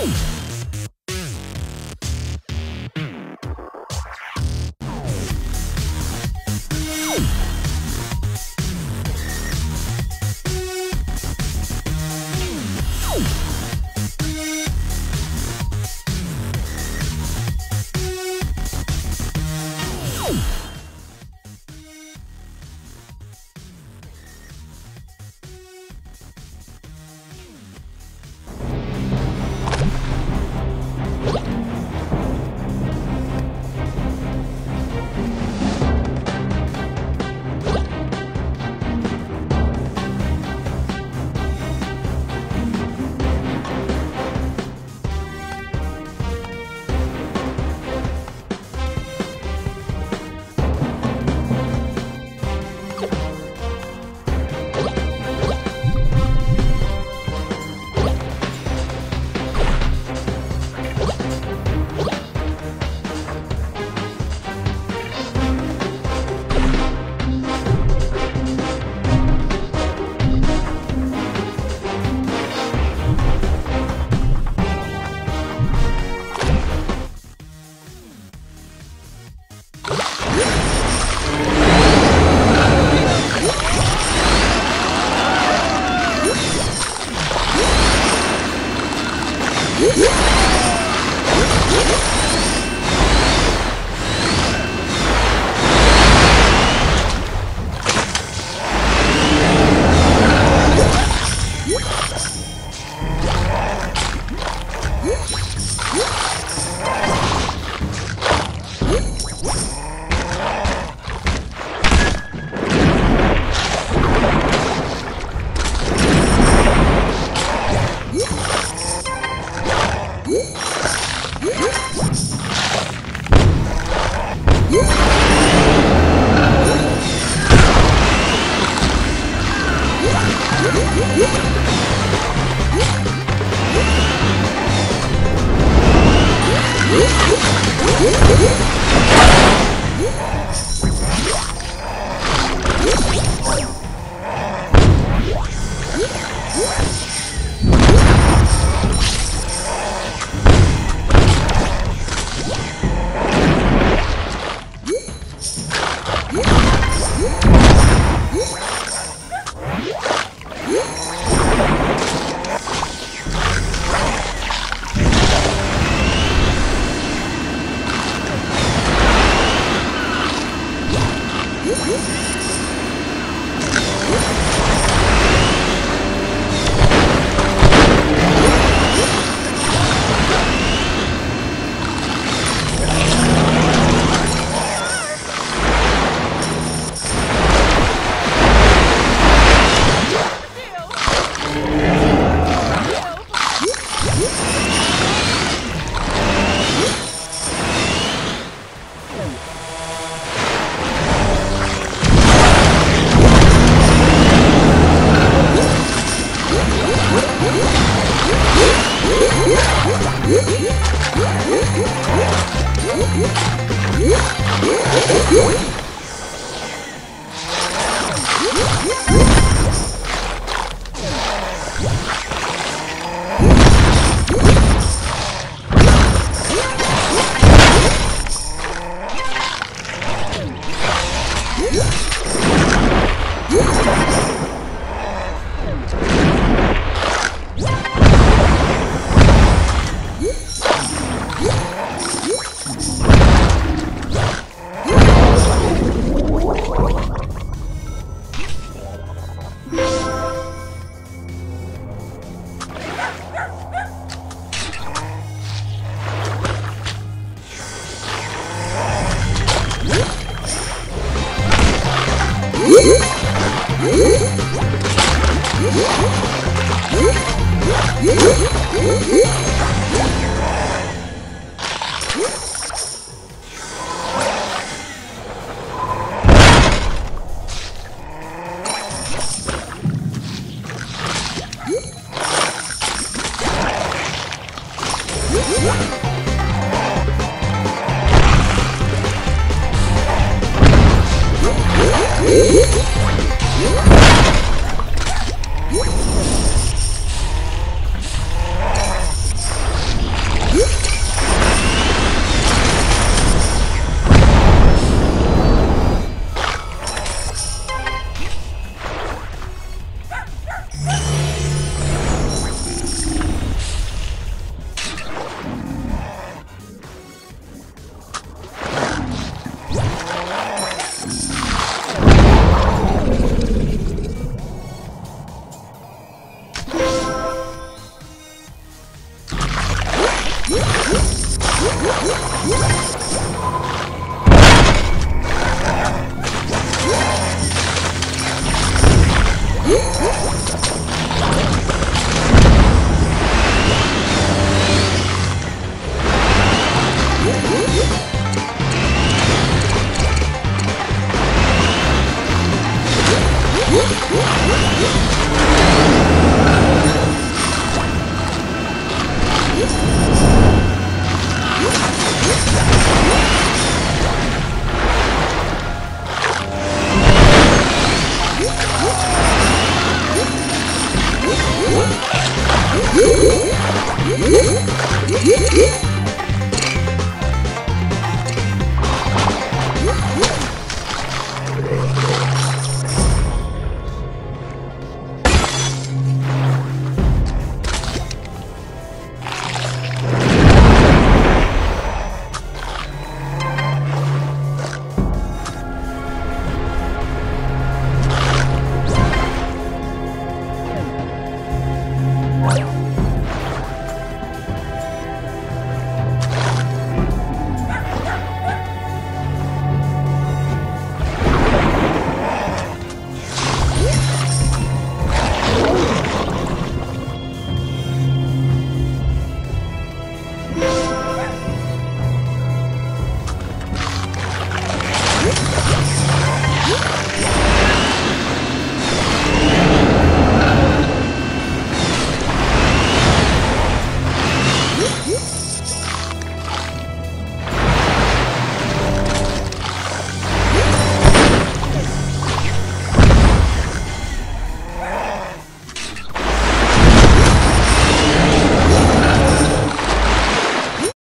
Oh! Woo! Woo! Yeah. Woo!